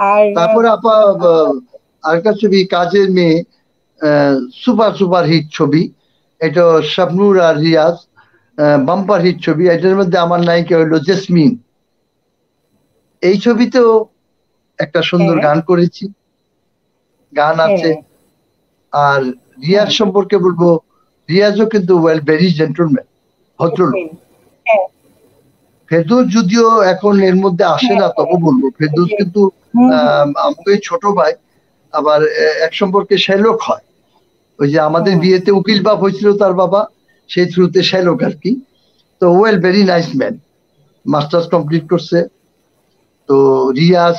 আর তারপরে আপা আরেকটা ছবি কাজের মেয়ে সুপার সুপার হিট ছবি। এটা শাবনুর আর রিয়াজ বাম্পার হিট ছবি। এটার মধ্যে আমার নায়িকা হইল জেসমিন। এই ছবিতেও একটা সুন্দর হ্যাঁ। গান করেছি। গান আছে। হ্যাঁ। আর রিয়াজ সম্পর্কে বলব রিয়াজও কিন্তু ওয়েল ভেরি জেন্টলম্যান ভদ্রলোক। হ্যাঁ। ফেরদৌস যদিও এখন এর মধ্যে আসে না তবে বলব ফেরদৌস কিন্তু আমাকে ছোট ভাই আবার এক সম্পর্কে শ্যালক হয়। ওই যে আমাদের বিয়েতে উকিল বাপ হয়েছিল তার বাবা সেই থ্রুতে শ্যালক আর কি। তো well very nice man masters complete করছে। তো রিয়াজ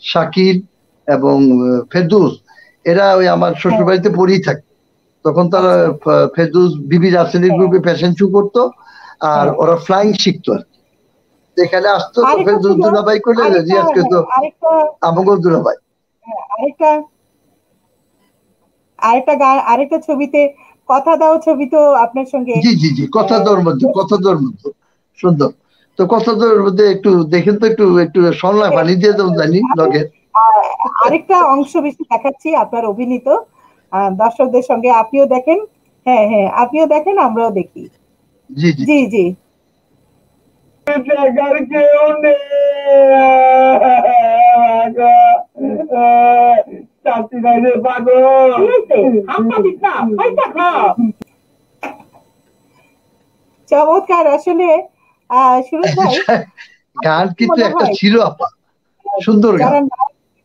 শাকিল এবং ফেরদৌস এরা ওই আমার শ্বশুর বাড়িতে পড়েই থাকে। তখন তারা ফ- ফেরদৌস বিবি রাসেলের হ্যাঁ। গ্রুপে ফ্যাশন শু করতো আর হ্যাঁ। ওরা ফ্লাইং শিখতো আর। এখানে আসতো তো আরেকটা ফেরদৌস দুলাভাই করলে আরেকটা- রিয়াজকে তো আমাকেও দুলাভাই হ্যাঁ, আরেকটা আরেকটা গান আরেকটা ছবিতে কথা দাও ছবি তো আপনার সঙ্গে। জি জি জি কথা আহ, মধ্যে কথা মধ্যে সুন্দর। তো কথা মধ্যে একটু দেখেন তো একটু একটু সরলা পানি দিয়ে দেবো জানি লগের আরেকটা অংশ বেশি দেখাচ্ছি আপনার অভিনীত। দর্শকদের সঙ্গে আপনিও দেখেন। হ্যাঁ হ্যাঁ আপনিও দেখেন আমরাও দেখি। জি। জি জি। জি জায়গার কেউ নেই। চাষি নাই রে পাগল। চমৎকার আসলে আহ সুরজ ভাই গান কিন্তু একটা ছিল আপা সুন্দর গান।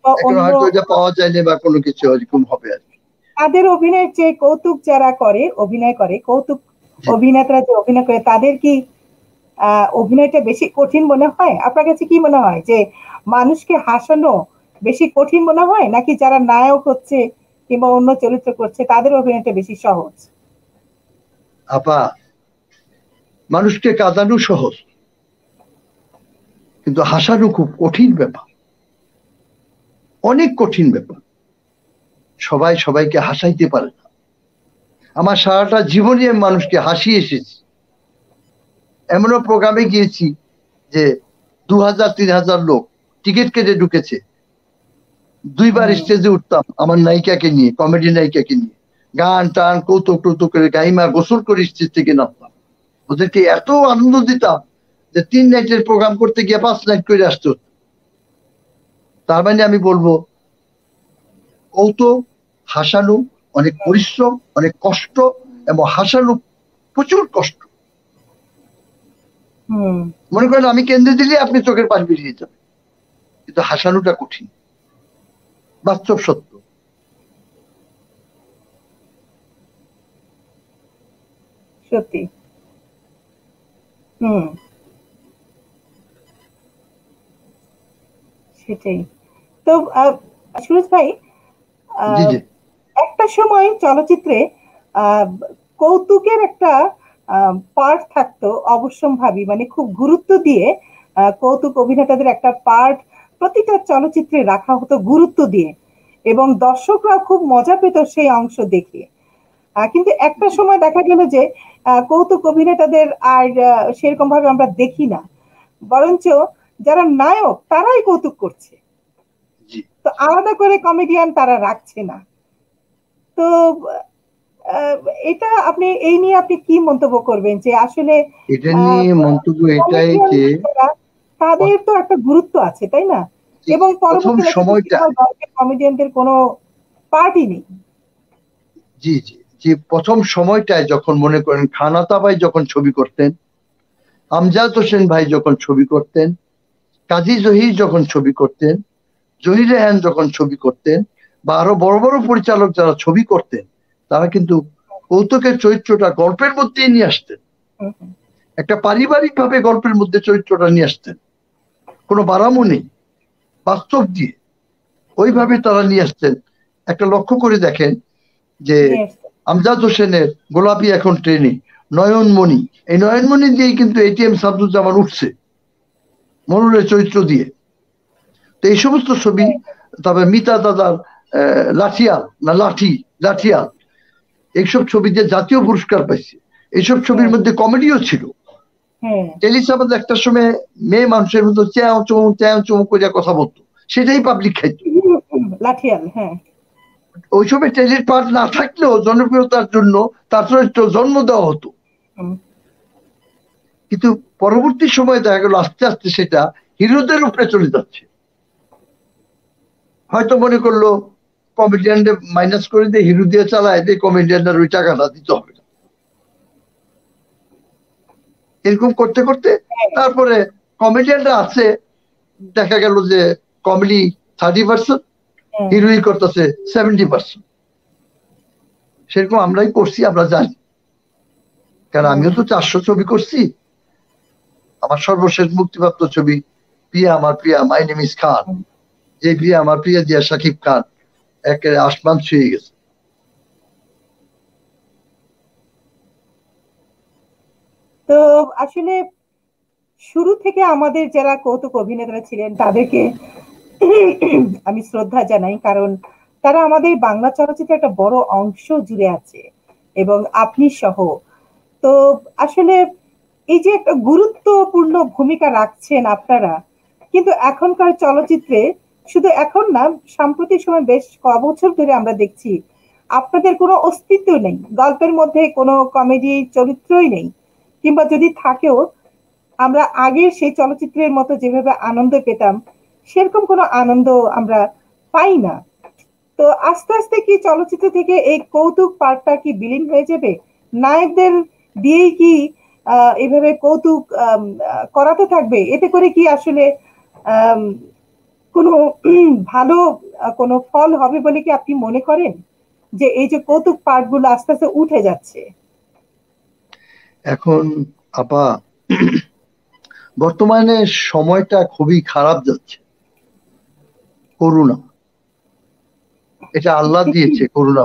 বা হয়তো পাওয়া যায়নি বা কোনো কিছু এরকম হবে আর কি। তাদের অভিনয়ের যে কৌতুক যারা করে অভিনয় করে কৌতুক অভিনেতারা যে অভিনয় করে তাদের কি অভিনয়টা বেশি কঠিন মনে হয়? আপনার কাছে কি মনে হয় যে মানুষকে হাসানো বেশি কঠিন মনে হয়, নাকি যারা নায়ক হচ্ছে কিংবা অন্য চরিত্র করছে, তাদের অভিনয়টা বেশি সহজ? আপা, মানুষকে কাঁদানো সহজ, কিন্তু হাসানো খুব কঠিন ব্যাপার। অনেক কঠিন ব্যাপার। সবাই সবাইকে হাসাইতে পারে না। আমার সারাটা জীবনে মানুষকে হাসিয়ে এসেছি। এমনও প্রোগ্রামে গিয়েছি যে দু হাজার তিন হাজার লোক টিকিট কেটে ঢুকেছে। দুইবার স্টেজে উঠতাম আমার নায়িকাকে নিয়ে কমেডি নায়িকাকে নিয়ে। গান টান কৌতুক টৌতুক করে গাইমা গোসল করে স্টেজ থেকে নামতাম। ওদেরকে এত আনন্দ দিতাম যে তিন নাইটের প্রোগ্রাম করতে গিয়ে পাঁচ নাইট করে আসতো তার মানে আমি বলব কৌতুক হাসানো অনেক পরিশ্রম অনেক কষ্ট এবং হাসানো প্রচুর কষ্ট। মনে করেন আমি কেন্দ্রে দিলে আপনি চোখের পাশ বেরিয়ে যাবে। কিন্তু হাসানোটা কঠিন। বাস্তব সত্য। সত্যি। হুম। সেটাই। তো সুরজ ভাই একটা সময় চলচ্চিত্রে আহ, কৌতুকের একটা পার্ট থাকতো অবশ্যম্ভাবী মানে খুব গুরুত্ব দিয়ে কৌতুক অভিনেতাদের একটা পার্ট প্রতিটা চলচ্চিত্রে রাখা হতো গুরুত্ব দিয়ে। এবং দর্শকরা খুব মজা পেত সেই অংশ দেখে। কিন্তু একটা সময় দেখা গেল যে কৌতুক অভিনেতাদের আর সেরকম ভাবে আমরা দেখি না। বরঞ্চ যারা নায়ক তারাই কৌতুক করছে। তো আলাদা করে কমেডিয়ান তারা রাখছে না। তো এটা আপনি এই নিয়ে আপনি কি মন্তব্য করবেন? যে আসলে এটা নিয়ে মন্তব্য এটাই যে তাদের তো একটা গুরুত্ব আছে তাই না? এবং প্রথম সময়টা কমেডিয়ানদের কোনো পার্টি নেই। জি জি যে প্রথম সময়টায় যখন মনে করেন খানাতা ভাই যখন ছবি করতেন আমজাদ হোসেন ভাই যখন ছবি করতেন কাজী জহির যখন ছবি করতেন জহির রেহান যখন ছবি করতেন বা আরও বড় বড় পরিচালক যারা ছবি করতেন তারা কিন্তু কৌতুকের চরিত্রটা গল্পের মধ্যেই নিয়ে আসতেন। একটা পারিবারিক ভাবে গল্পের মধ্যে চরিত্রটা নিয়ে আসতেন। কোনো বারামও নেই বাস্তব দিয়ে। ওইভাবে তারা নিয়ে আসতেন। একটা লক্ষ্য করে দেখেন যে আমজাদ হোসেনের গোলাপি এখন ট্রেনে নয়নমণি। এই নয়নমণি দিয়েই কিন্তু এটিএম সাবজুজ্জামান উঠছে মনুরের চরিত্র দিয়ে। তো এই সমস্ত ছবি তবে মিতা দাদার লাঠিয়াল না লাঠি লাঠিয়াল এইসব ছবি দিয়ে জাতীয় পুরস্কার পাইছে এইসব ছবির মধ্যে কমেডিও ছিল। হ্যাঁ। টেলিসাবাদ একটা সময় মেয়ে মানুষের মতো চ্যাও চৌ চ্যাও চৌ করে কথা বলতো। সেটাই পাবলিক খাইতো। হ্যাঁ। ওই সময় টেলির পার্ট না থাকলেও জনপ্রিয়তার জন্য তার চরিত্র জন্ম দেওয়া হতো। কিন্তু পরবর্তী সময়ে দেখা গেল আস্তে আস্তে সেটা হিরোদের উপরে চলে যাচ্ছে। হয়তো মনে করল কমেডিয়ানদের মাইনাস করে দিয়ে হিরো দিয়ে চালায় দিয়ে কমেডিয়ানদের ওই টাকাটা দিতে হবে। না এরকম করতে করতে তারপরে কমেডিয়ানরা আছে দেখা গেল যে কমেডি থার্টি পার্সেন্ট। হিরোই করতেছে সেভেন্টি পার্সেন্ট সেরকম আমরাই করছি আমরা জানি। কারণ আমিও তো চারশো ছবি করছি। আমার সর্বশেষ মুক্তিপ্রাপ্ত ছবি প্রিয়া আমার প্রিয়া মাই নেম ইস খান। যে প্রিয়া আমার প্রিয়া জিয়া সাকিব খান। একেবারে আসমান ছুঁয়ে গেছে। তো আসলে শুরু থেকে আমাদের যারা কৌতুক অভিনেতারা ছিলেন, তাদেরকে আমি শ্রদ্ধা জানাই, কারণ তারা আমাদের বাংলা চলচ্চিত্রের একটা বড় অংশ জুড়ে আছে এবং আপনি সহ। তো আসলে এই যে একটা গুরুত্বপূর্ণ ভূমিকা রাখছেন আপনারা, কিন্তু এখনকার চলচ্চিত্রে শুধু এখন না, সাম্প্রতিক সময় বেশ ক বছর ধরে আমরা দেখছি, আপনাদের কোনো অস্তিত্ব নেই, গল্পের মধ্যে কোনো কমেডি চরিত্রই নেই। কিংবা যদি থাকেও, আমরা আগের সেই চলচ্চিত্রের মতো যেভাবে আনন্দ পেতাম, সেরকম কোনো আনন্দ আমরা পাই না। তো আস্তে আস্তে কি চলচ্চিত্র থেকে এই কৌতুক পার্টটা কি বিলীন হয়ে যাবে? নায়কদের দিয়েই কি এভাবে কৌতুক করাতে থাকবে? এতে করে কি আসলে কোনো ভালো কোনো ফল হবে বলে কি আপনি মনে করেন? যে এই যে কৌতুক পার্টগুলো আস্তে আস্তে উঠে যাচ্ছে। এখন আপা বর্তমানে সময়টা খুবই খারাপ যাচ্ছে। করুণা। এটা আল্লাহ দিয়েছে করুণা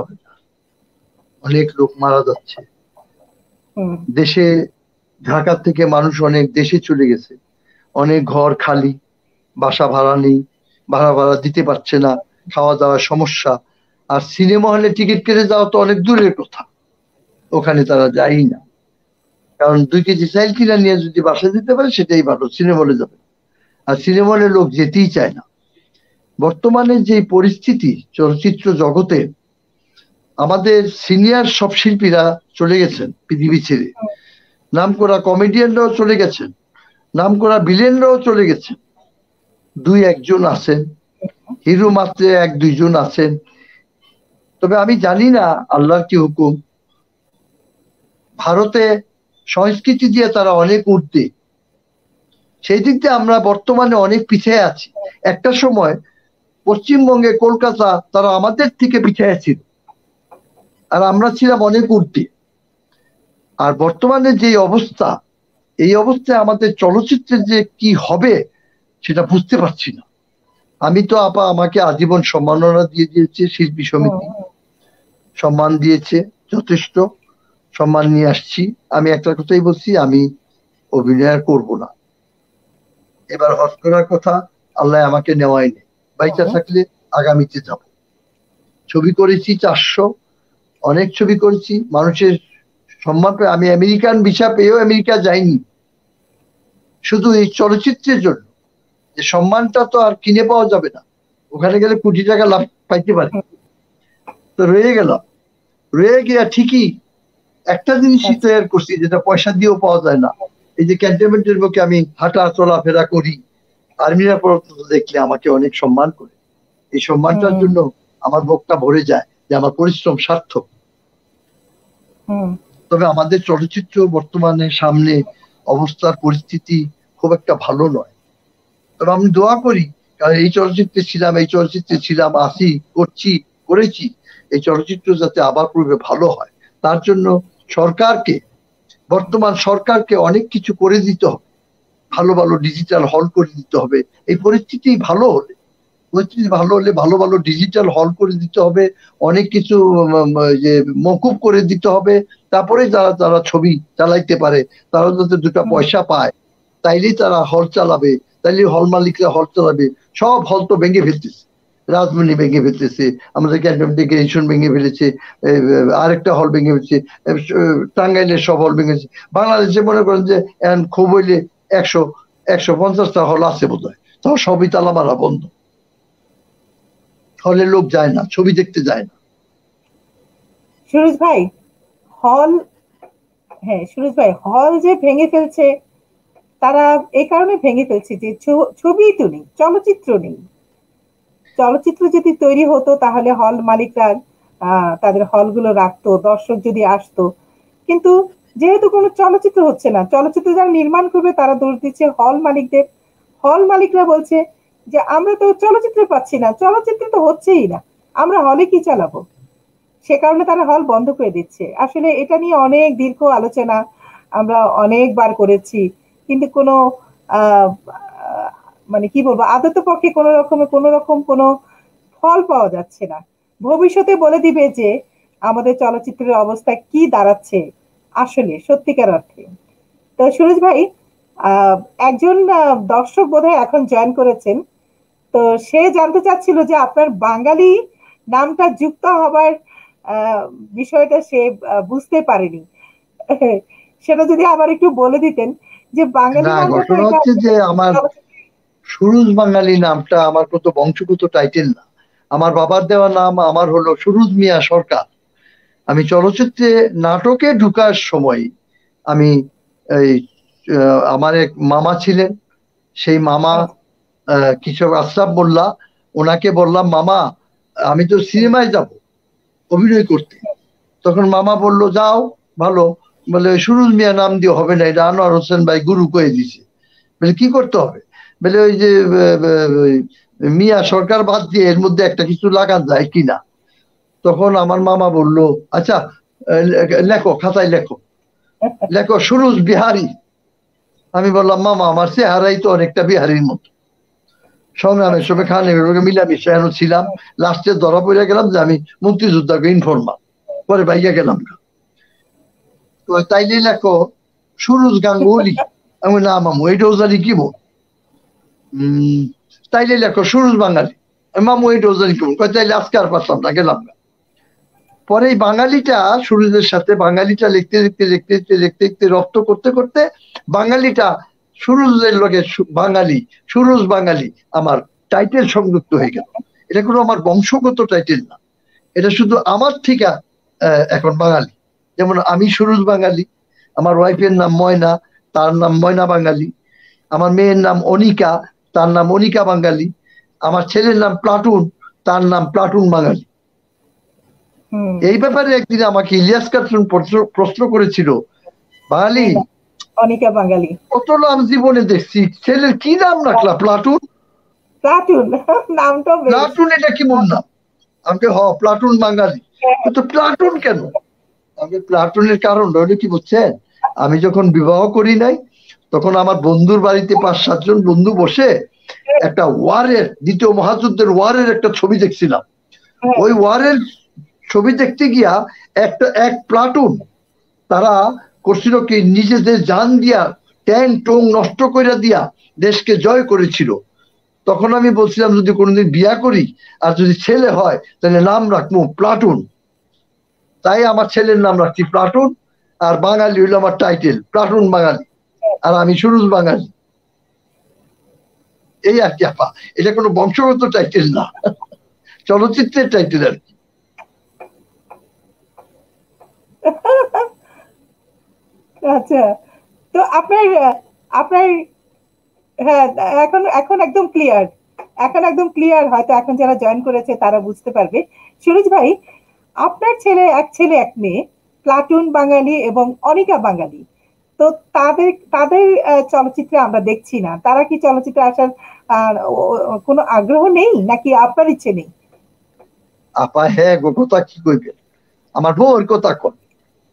অনেক লোক মারা যাচ্ছে। দেশে ঢাকা থেকে মানুষ অনেক দেশে চলে গেছে। অনেক ঘর খালি বাসা ভাড়া নেই। ভাড়া ভাড়া দিতে পারছে না খাওয়া দাওয়ার সমস্যা। আর সিনেমা হলে টিকিট কেটে যাওয়া তো অনেক দূরের কথা। ওখানে তারা যায়ই না। কারণ দুই কেজি চাইল কিনা নিয়ে যদি বাসায় দিতে পারে, সেটাই ভালো, সিনেমা হলে যাবে। আর সিনেমা হলে লোক যেতেই চায় না। বর্তমানে যে পরিস্থিতি, চলচ্চিত্র জগতে, আমাদের সিনিয়র সব শিল্পীরা চলে গেছেন পৃথিবী ছেড়ে। নাম করা কমেডিয়ানরাও চলে গেছেন। নাম করা ভিলেনরাও চলে গেছেন। দুই একজন আছেন, হিরো মাত্রে এক দুইজন আছেন। তবে আমি জানি না আল্লাহর কি হুকুম। ভারতে সংস্কৃতি দিয়ে তারা অনেক ঊর্ধ্বে সেই দিক দিয়ে আমরা বর্তমানে অনেক পিছিয়ে আছি। একটা সময় পশ্চিমবঙ্গে কলকাতা তারা আমাদের থেকে পিছিয়ে ছিল। আর আমরা ছিলাম অনেক ঊর্ধ্বে আর বর্তমানে যে অবস্থা, এই অবস্থায় আমাদের চলচ্চিত্রের যে কি হবে সেটা বুঝতে পারছি না। আমি তো আপা আমাকে আজীবন সম্মাননা দিয়ে দিয়েছে, শিল্পী সমিতি। সম্মান দিয়েছে, যথেষ্ট সম্মান নিয়ে আসছি। আমি একটা কথাই বলছি, আমি অভিনয় করব না। এবার হজ করার কথা আল্লাহ আমাকে নেওয়াই বাইচা থাকলে আগামীতে যাব। ছবি করেছি চারশো, অনেক ছবি করেছি। মানুষের সম্মান পেয়ে। আমি আমেরিকান ভিসা পেয়েও আমেরিকা যাইনি। শুধু এই চলচ্চিত্রের জন্য। যে সম্মানটা তো আর কিনে পাওয়া যাবে না। ওখানে গেলে কোটি টাকা লাভ পাইতে পারে। তো রয়ে গেল। রয়ে গিয়া ঠিকই একটা জিনিসই তৈরি করছি যেটা পয়সা দিয়েও পাওয়া যায় না। এই যে ক্যান্টনমেন্টের বুকে আমি হাঁটা চলাফেরা করি আর্মিরা পর্যন্ত দেখলে আমাকে অনেক সম্মান করে। এই সম্মানটার জন্য আমার বুকটা ভরে যায় যে আমার পরিশ্রম সার্থক। হুম। তবে আমাদের চলচ্চিত্র বর্তমানে সামনে অবস্থার পরিস্থিতি খুব একটা ভালো নয়। তবে আমি দোয়া করি, কারণ এই চলচ্চিত্রে ছিলাম, এই চলচ্চিত্রে ছিলাম, আসি, করছি, করেছি। এই চলচ্চিত্র যাতে আবার পূর্বে ভালো হয়। তার জন্য সরকারকে, বর্তমান সরকারকে অনেক কিছু করে দিতে হবে। ভালো ভালো ডিজিটাল হল করে দিতে হবে। এই পরিস্থিতি ভালো হলে, পরিস্থিতি ভালো হলে ভালো ভালো ডিজিটাল হল করে দিতে হবে। অনেক কিছু মকুব করে দিতে হবে। তারপরে যারা যারা ছবি চালাইতে পারে, তারা যাতে দুটো। পয়সা পায়, তাইলেই তারা হল চালাবে। তাইলে হল মালিকরা হল চালাবে সব হল তো ভেঙে ফেলতেছে। রাজমণি ভেঙে ফেলতেছে, আমাদের ক্যান্টনমেন্টে গ্রেজুয়েশন ভেঙে ফেলেছে আরেকটা হল ভেঙে ফেলেছে টাঙ্গাইলের সব হল ভেঙেছে বাংলাদেশে মনে করেন যে এখন খুব হইলে একশো একশো পঞ্চাশটা হল আছে বোধ হয় তাও সবই তালা মারা বন্ধ। হলে লোক যায় না, ছবি দেখতে যায় না। সুরজ ভাই, হল হ্যাঁ সুরজ ভাই, হল যে ভেঙে ফেলছে তারা এই কারণে ভেঙে ফেলছে যে ছ- ছবিই তো নেই, চলচ্চিত্র নেই। চলচ্চিত্র যদি তৈরি হতো, তাহলে হল মালিকরা তাদের হলগুলো রাখতো, দর্শক যদি আসতো। কিন্তু যেহেতু কোনো চলচ্চিত্র হচ্ছে না, চলচ্চিত্র যারা নির্মাণ করবে, তারা দোষ দিচ্ছে হল মালিকদের। হল মালিকরা বলছে যে, আমরা তো চলচ্চিত্র পাচ্ছি না, চলচ্চিত্র তো হচ্ছেই না, আমরা হলে কি চালাবো? সে কারণে তারা হল বন্ধ করে দিচ্ছে। আসলে এটা নিয়ে অনেক দীর্ঘ আলোচনা আমরা অনেকবার করেছি। কিন্তু কোনো মানে কি বলব, আদত পক্ষে কোনো রকমের কোনো রকম কোনো ফল পাওয়া যাচ্ছে না। ভবিষ্যতে বলে দিবে যে আমাদের চলচ্চিত্রের অবস্থা কি দাঁড়াচ্ছে আসলে, সত্যিকার অর্থে। তো সুরজ ভাই একজন দর্শক বোধহয় এখন জয়েন করেছেন। তো সে জানতে চাচ্ছিল যে আপনার বাঙালি নামটা যুক্ত হবার বিষয়টা সে বুঝতে পারেনি। সেটা যদি আবার একটু বলে দিতেন। যে বাঙালি ঘটনা হচ্ছে যে আমার সুরুজ বাঙালি নামটা আমার কত বংশগত টাইটেল না। আমার বাবার দেওয়া নাম আমার হলো সুরুজ মিয়া সরকার। আমি চলচ্চিত্রে নাটকে ঢুকার সময় আমি এই আমার এক মামা ছিলেন। সেই মামা আহ, কিশোর আশরাফ মোল্লা ওনাকে বললাম মামা আমি তো সিনেমায় যাব অভিনয় করতে। তখন মামা বলল যাও ভালো। বলে সুরুজ মিয়া, নাম দিয়ে হবে না, এটা আনোয়ার হোসেন ভাই গুরু কয়ে দিছে। বলে, কি করতে হবে? বলে, ওই যে মিয়া সরকার বাদ দিয়ে এর মধ্যে একটা কিছু লাগান যায় কিনা তখন আমার মামা বলল আচ্ছা লেখো, খাতায় লেখো। লেখো, সুরুজ বিহারি। আমি বললাম, মামা, আমার চেহারাই তো অনেকটা বিহারির মতো। সংগ্রামের সময় খান মিলামিশা ছিলাম। লাস্টে ধরা পড়ে গেলাম যে আমি মুক্তিযোদ্ধাকে ইনফরমার পরে বাইয়া গেলাম তো তাইলে লেখো সুরজ গাঙ্গুলি আমি না মামু এইটাও জানি কি বল? তাইলে লেখো সুরজ বাঙালি। মামু এইটাও জানি কি বল? তাইলে আজকে আর পারতাম না গেলাম না। পরে এই বাঙালিটা সুরজের সাথে বাঙালিটা লিখতে লিখতে লিখতে লিখতে লিখতে লিখতে রপ্ত করতে করতে বাঙালিটা সুরজের লোকে বাঙালি সুরজ বাঙালি আমার টাইটেল সংযুক্ত হয়ে গেল। এটা কোনো আমার বংশগত টাইটেল না। এটা শুধু আমার আহ, এখন বাঙালি। যেমন আমি সুরজ বাঙালি আমার ওয়াইফের নাম ময়না তার নাম ময়না বাঙালি আমার মেয়ের নাম অনিকা তার নাম অনিকা বাঙালি আমার ছেলের নাম প্লাটুন তার নাম প্লাটুন বাঙালি। এই ব্যাপারে একদিন আমাকে ইলিয়াস কাটুন প্রশ্ন- প্রশ্ন করেছিল বাঙালি অনিকা বাঙালি। কত নাম জীবনে দেখছি ছেলের কি নাম রাখলা প্লাটুন? প্লাটুন নামটা প্লাটুন এটা কি মন নাম? আমাকে হ প্লাটুন বাঙালি। তো প্লাটুন কেন? আমি প্লাটুনের কারণ হলো কি বুঝছেন? আমি যখন বিবাহ করি নাই তখন আমার বন্ধুর বাড়িতে পাঁচ সাতজন বন্ধু বসে একটা ওয়ারের দ্বিতীয় মহাযুদ্ধের ওয়ারের একটা ছবি দেখছিলাম। হ্যাঁ। ওই ওয়ারের ছবি দেখতে গিয়া একটা এক প্লাটুন তারা করছিল কি নিজেদের জান দিয়া ট্যাং টং নষ্ট করে দিয়া দেশকে জয় করেছিল। তখন আমি বলছিলাম যদি কোনোদিন বিয়া করি আর যদি ছেলে হয় তাহলে নাম রাখব প্লাটুন। তাই আমার ছেলের নাম রাখছি প্লাটুন, আর বাঙালি হইল আমার টাইটেল, প্লাটুন বাঙালি। আর আমি সুরুজ বাঙালি। এই আর কি আপা, এটা কোনো বংশগত টাইটেল না, চলচ্চিত্রের টাইটেল আর কি। আচ্ছা তো আপনার আপনার হ্যাঁ এখন এখন একদম ক্লিয়ার এখন একদম ক্লিয়ার হয়তো এখন যারা জয়েন করেছে তারা বুঝতে পারবে। সুরজ ভাই আপনার ছেলে, এক ছেলে, এক মেয়ে, প্লাটুন বাঙালি এবং অনিকা বাঙালি। তো তাদের তাদের চলচ্চিত্রে আমরা দেখছি না। তারা কি চলচ্চিত্রে আসার কোনো আগ্রহ নেই? নাকি আপনার ইচ্ছে নেই? আপা হ্যাঁ গো, কথা কি কইবে? আমার বউর কথা কন।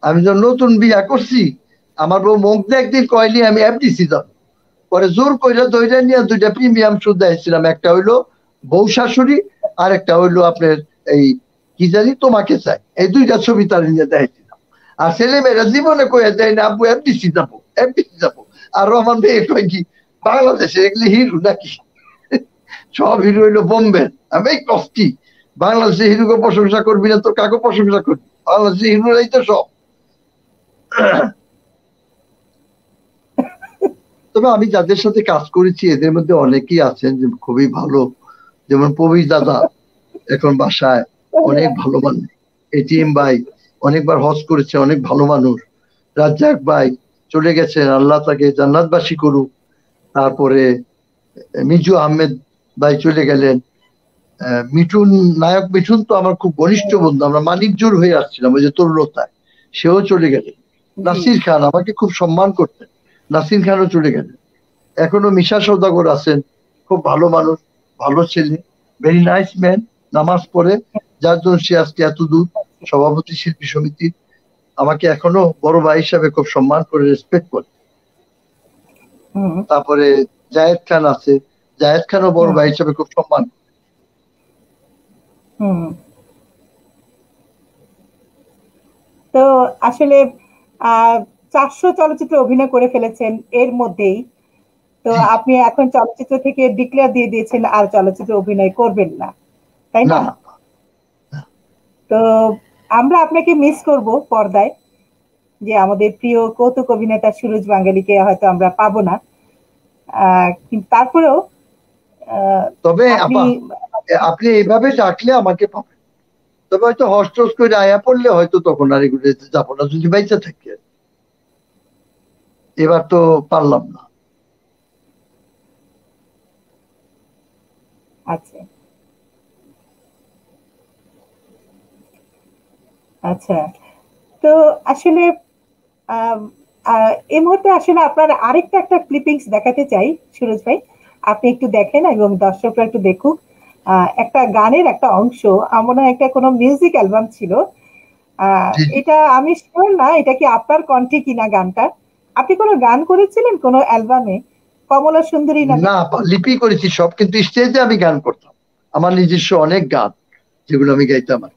আমি যখন নতুন বিয়া করছি, আমার বউ মুখ একদিন কয়নি আমি এফডিসি যাব। পরে জোর কইরা দইটা নিয়ে দুইটা প্রিমিয়াম সুদ দিয়েছিলাম। একটা হইল বউ শাশুড়ি আর একটা হইল আপনার এই কি জানি তোমাকে চাই। এই দুইটা ছবি তার নিয়ে দেখছিলাম আর ছেলে মেয়েরা জীবনে কয়ে দেয় না, আব্বু এফডিসি যাব এফডিসি যাব। আর রহমান মেয়ে কয় কি, বাংলাদেশে এগুলি হিরো নাকি? সব হিরো হইল বোম্বে আমি কষ্টি বাংলাদেশে হিরোকে প্রশংসা করবি না তো কাকে প্রশংসা করবি? বাংলাদেশে হিরোরাই তো সব। তবে আমি যাদের সাথে কাজ করেছি, এদের মধ্যে অনেকেই আছেন যে খুবই ভালো। যেমন পবি দাদা, এখন বাসায়। অনেক ভালো মানুষ এটিএম ভাই অনেকবার হজ করেছে অনেক ভালো মানুষ। রাজ্জাক ভাই চলে গেছেন আল্লাহ তাকে জান্নাতবাসী করুক। তারপরে মিজু আহমেদ ভাই চলে গেলেন। মিঠুন নায়ক মিঠুন তো আমার খুব ঘনিষ্ঠ বন্ধু আমরা মানিকজোর হয়ে আসছিলাম ওই যে তরুণতায়। সেও চলে গেলেন। নাসির খান আমাকে খুব সম্মান করতেন। নাসির খানও চলে গেলেন। এখনও মিশা সৌদাগর আছেন খুব ভালো মানুষ ভালো ছেলে ভেরি নাইস ম্যান নামাজ পড়ে যার জন্য সে আজকে এত দূর সভাপতি শিল্পী সমিতির আমাকে এখনও বড় ভাই হিসাবে খুব সম্মান করে রেসপেক্ট করে। তারপরে জায়েদ খান আছে। জায়েদ খানও বড় ভাই হিসাবে খুব সম্মান তো আসলে আহ চারশো চলচ্চিত্রে অভিনয় করে ফেলেছেন এর মধ্যেই। তো আপনি এখন চলচ্চিত্র থেকে ডিক্লেয়ার দিয়ে দিয়েছেন আর চলচ্চিত্রে অভিনয় করবেন না। তাই না। তো আমরা আপনাকে মিস করব পর্দায় যে আমাদের প্রিয় কৌতুক অভিনেতা সুরজ বাঙালিকে হয়তো আমরা পাবো না। কিন্তু তারপরেও তবে আপনি এইভাবে ডাকলে আমাকে পাবেন তবে হয়তো হস্টস করে আয়া পড়লে হয়তো তখন আর এগুলো যাব না যদি বাইচা থাকি। এবার তো পারলাম না। আচ্ছা। আচ্ছা। তো আসলে আহ, এই মুহূর্তে আসলে আপনার আরেকটা একটা ক্লিপিংস দেখাতে চাই সুরজ ভাই। আপনি একটু দেখেন এবং দর্শকরা একটু দেখুক। একটা গানের একটা অংশ আমার একটা কোনো মিউজিক অ্যালবাম ছিল। এটা আমি শিওর না এটা কি আপনার কণ্ঠে কিনা গানটা? আপনি কোনো গান করেছিলেন কোনো অ্যালবামে কমলা সুন্দরী নামে না লিপি করেছি সব কিন্তু স্টেজে আমি গান করতাম। আমার নিজস্ব অনেক গান যেগুলো আমি গাইতাম আর।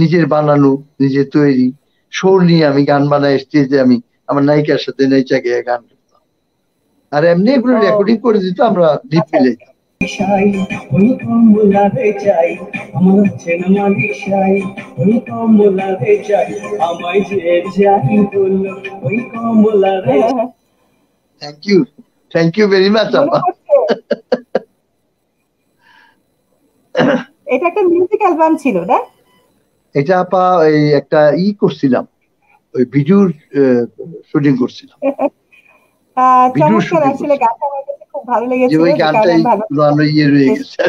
নিজের বানানো নিজের তৈরি। সুর নিয়ে আমি গান বানাই স্টেজে আমি আমার নায়িকার সাথে নায়িকা গিয়ে গান করতাম। আর এমনি এগুলো রেকর্ডিং করে দিত আমরা। মিলে কমলারে thank you thank you very much আপা। এটা একটা মিউজিক অ্যালবাম ছিল না? এটা আপা এই একটা ই করছিলাম ওই ভিডিওর শুটিং করছিলাম। আহ, ভিডিও শুটিং খুব ভালো লেগেছে ওই গানটাই পুরানো ইয়ে রয়ে গেছে।